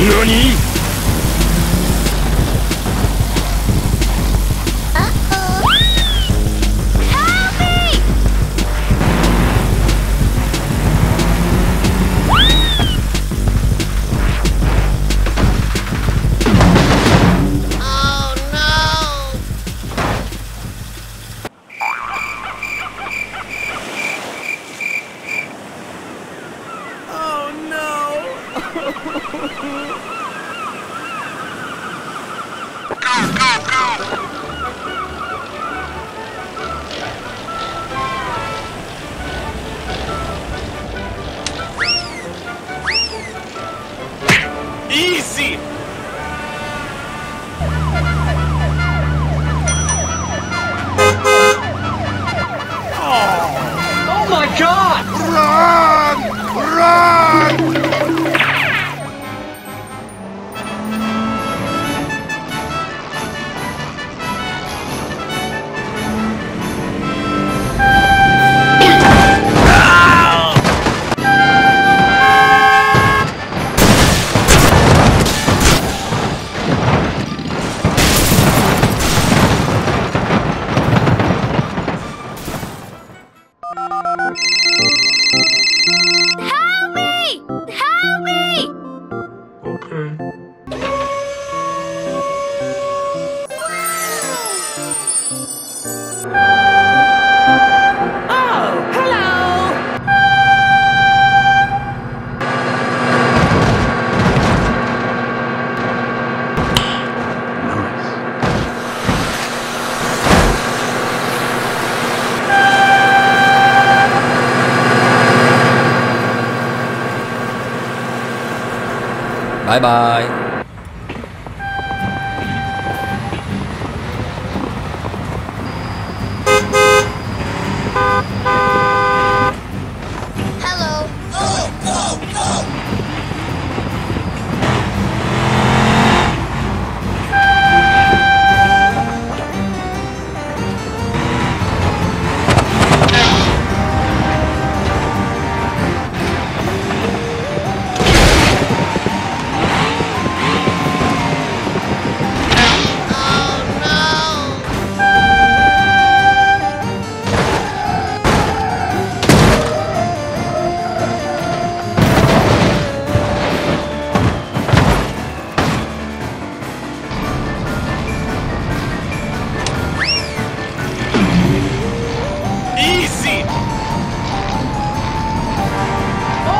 何？Oh my god! Run! Run! Bye bye.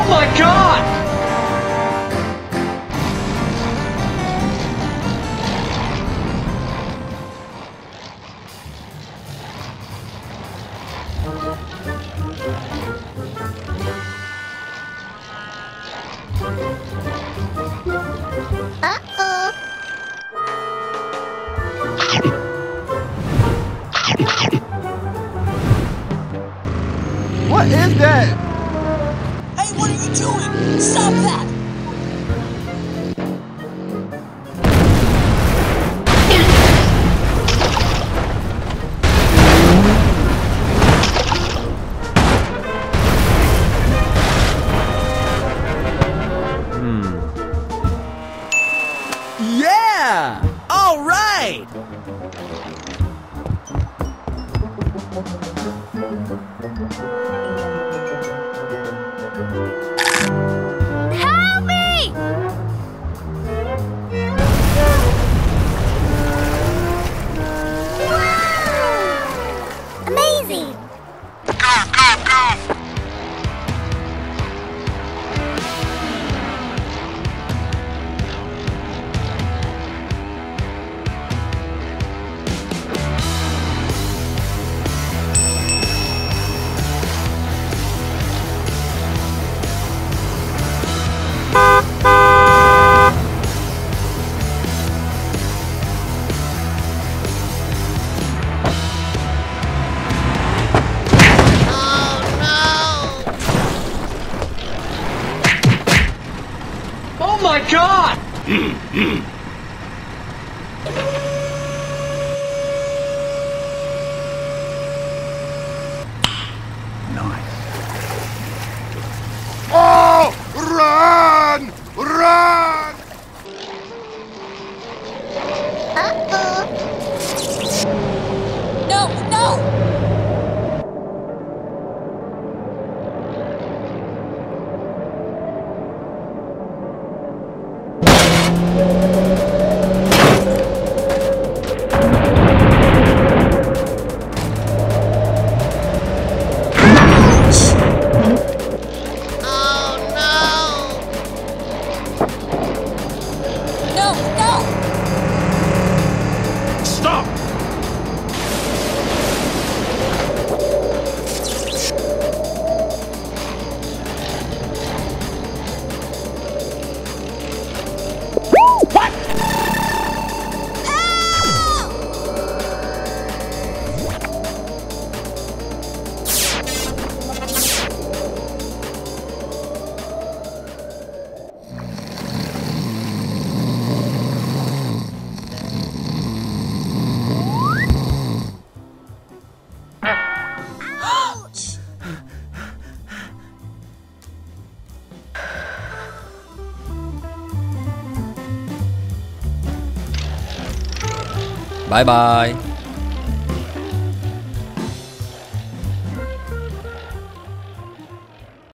my god! What is that? Stop that! Não! 拜拜。